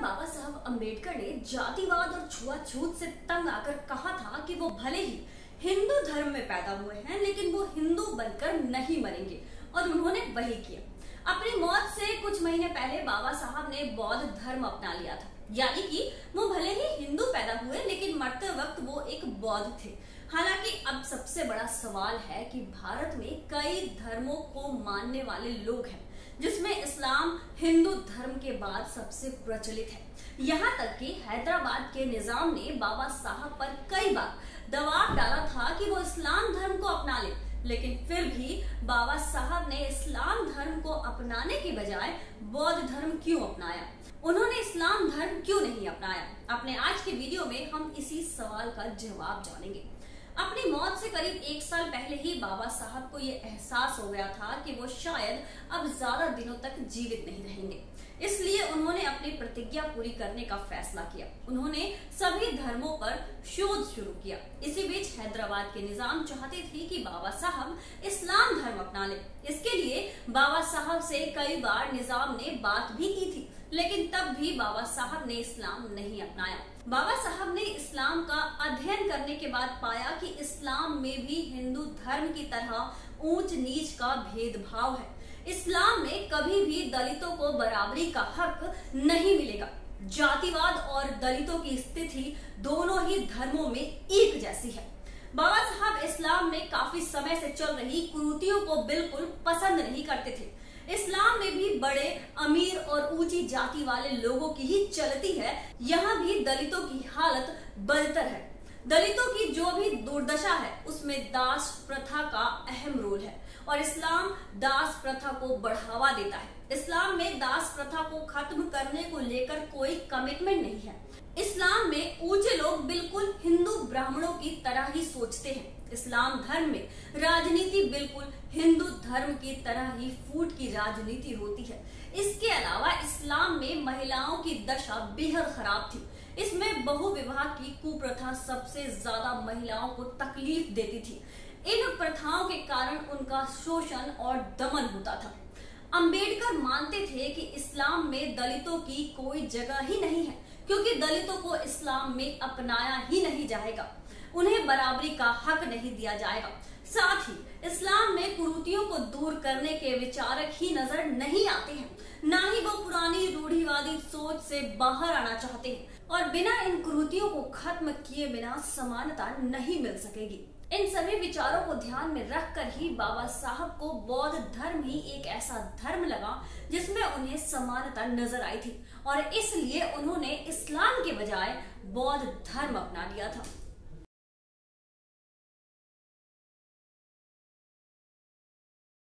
बाबा साहब अंबेडकर ने जातिवाद और छुआछूत से तंग आकर कहा था कि वो भले ही हिंदू धर्म में पैदा हुए हैं, लेकिन वो हिंदू बनकर नहीं मरेंगे। और उन्होंने वही किया। अपनी मौत से कुछ महीने पहले बाबा साहब ने बौद्ध धर्म अपना लिया था। यानी कि वो भले ही हिंदू पैदा हुए, लेकिन मरते वक्त वो एक बौद्ध थे। हालाँकि अब सबसे बड़ा सवाल है कि भारत में कई धर्मों को मानने वाले लोग हैं। जिसमें इस्लाम हिंदू धर्म के बाद सबसे प्रचलित है। यहाँ तक कि हैदराबाद के निज़ाम ने बाबा साहब पर कई बार दबाव डाला था कि वो इस्लाम धर्म को अपना ले, लेकिन फिर भी बाबा साहब ने इस्लाम धर्म को अपनाने के बजाय बौद्ध धर्म क्यों अपनाया? उन्होंने इस्लाम धर्म क्यों नहीं अपनाया? अपने आज के वीडियो में हम इसी सवाल का जवाब जानेंगे। अपनी मौत से करीब एक साल पहले ही बाबा साहब को यह एहसास हो गया था कि वो शायद अब ज़्यादा दिनों तक जीवित नहीं रहेंगे। इसलिए अपनी प्रतिज्ञा पूरी करने का फैसला किया। उन्होंने सभी धर्मों पर शोध शुरू किया। इसी बीच हैदराबाद के निज़ाम चाहते थे कि बाबा साहब इस्लाम धर्म अपना ले। इसके लिए बाबा साहब से कई बार निज़ाम ने बात भी की थी, लेकिन तब भी बाबा साहब ने इस्लाम नहीं अपनाया। बाबा साहब ने इस्लाम का अध्ययन करने के बाद पाया कि इस्लाम में भी हिंदू धर्म की तरह ऊंच नीच का भेदभाव है। इस्लाम में कभी भी दलितों को बराबरी का हक नहीं मिलेगा। जातिवाद और दलितों की स्थिति दोनों ही धर्मों में एक जैसी है। बाबा साहब इस्लाम में काफ़ी समय से चल रही कुरूतियों को बिल्कुल पसंद नहीं करते थे। इस्लाम में भी बड़े, अमीर और ऊँची जाति वाले लोगों की ही चलती है। यहाँ भी दलितों की हालत बदतर है। दलितों की जो भी दुर्दशा है, उसमें दास प्रथा का और इस्लाम दास प्रथा को बढ़ावा देता है। इस्लाम में दास प्रथा को खत्म करने को लेकर कोई कमिटमेंट नहीं है। इस्लाम में ऊँचे लोग बिल्कुल हिंदू ब्राह्मणों की तरह ही सोचते हैं। इस्लाम धर्म में राजनीति बिल्कुल हिंदू धर्म की तरह ही फूट की राजनीति होती है। इसके अलावा इस्लाम में महिलाओं की दशा बेहद खराब थी। इसमें बहु विवाह की कुप्रथा सबसे ज़्यादा महिलाओं को तकलीफ़ देती थी। इन प्रथाओं के कारण उनका शोषण और दमन होता था। अंबेडकर मानते थे कि इस्लाम में दलितों की कोई जगह ही नहीं है, क्योंकि दलितों को इस्लाम में अपनाया ही नहीं जाएगा। उन्हें बराबरी का हक नहीं दिया जाएगा। साथ ही, इस्लाम में कुरूतियों को दूर करने के विचारक ही नज़र नहीं आते हैं। न ही वो पुरानी रूढ़िवादी सोच से बाहर आना चाहते हैं, और बिना इन कुरूतियों को खत्म किए बिना समानता नहीं मिल सकेगी। इन सभी विचारों को ध्यान में रखकर ही बाबा साहब को बौद्ध धर्म ही एक ऐसा धर्म लगा जिसमें उन्हें समानता नज़र आई थी और इसलिए उन्होंने इस्लाम के बजाय बौद्ध धर्म अपना लिया था।